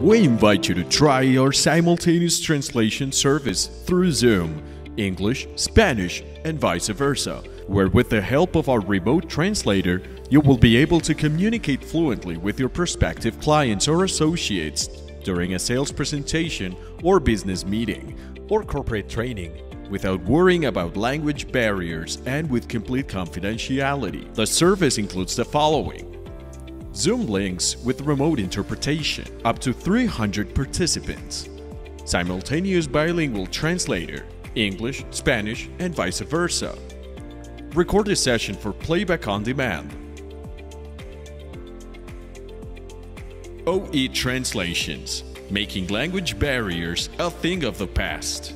We invite you to try our simultaneous translation service through Zoom, English, Spanish, and vice versa, where with the help of our remote translator, you will be able to communicate fluently with your prospective clients or associates during a sales presentation or business meeting or corporate training without worrying about language barriers and with complete confidentiality. The service includes the following Zoom links with remote interpretation, up to 300 participants, simultaneous bilingual translator, English, Spanish, and vice versa. Record a session for playback on demand. OE Translations, making language barriers a thing of the past.